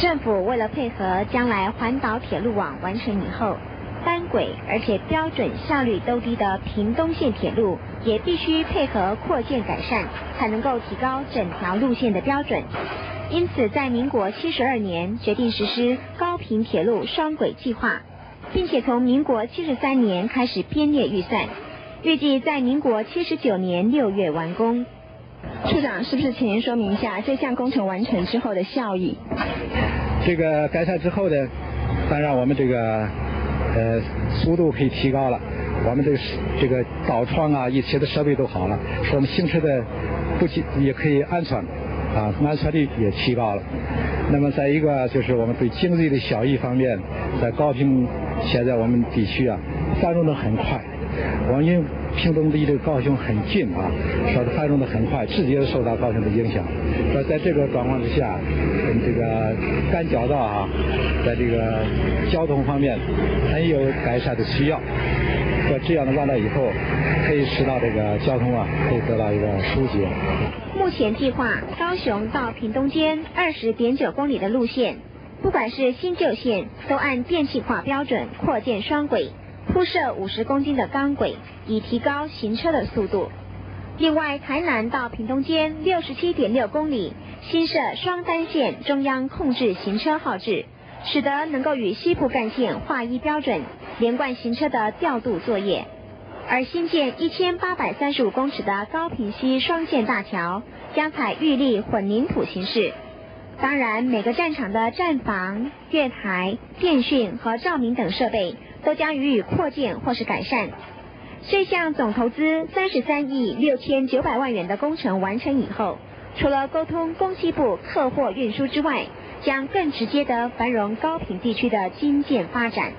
政府为了配合将来环岛铁路网完成以后，单轨而且标准效率都低的屏东线铁路，也必须配合扩建改善，才能够提高整条路线的标准。因此，在民国七十二年决定实施高频铁路双轨计划，并且从民国七十三年开始编列预算，预计在民国七十九年六月完工。处长，是不是请您说明一下这项工程完成之后的效益？这个改善之后呢，当然我们这个呃速度可以提高了，我们这个这个导窗啊一切的设备都好了，使我们行车的不仅也可以安全，啊安全率也提高了。那么再一个就是我们对经济的效益方面，在高平现在我们地区啊繁荣的很快，我们因为屏东离这个高雄很近啊，说的繁荣的很快，直接受到高雄的影响。说在这个状况之下，我们这个干角道啊，在这个交通方面很有改善的需要。说这样的完了以后，可以使到这个交通啊，可以得到一个疏解。目前计划高雄到屏东间二十点九公里的路线，不管是新旧线，都按电气化标准扩建双轨。铺设五十公斤的钢轨，以提高行车的速度。另外，台南到屏东间六十七点六公里，新设双单线中央控制行车号制，使得能够与西部干线划一标准，连贯行车的调度作业。而新建一千八百三十五公尺的高平溪双线大桥，将采玉立混凝土形式。当然，每个战场的站房、月台、电讯和照明等设备。都将予以扩建或是改善。这项总投资三十三亿六千九百万元的工程完成以后，除了沟通东西部客货运输之外，将更直接的繁荣高品地区的经建发展。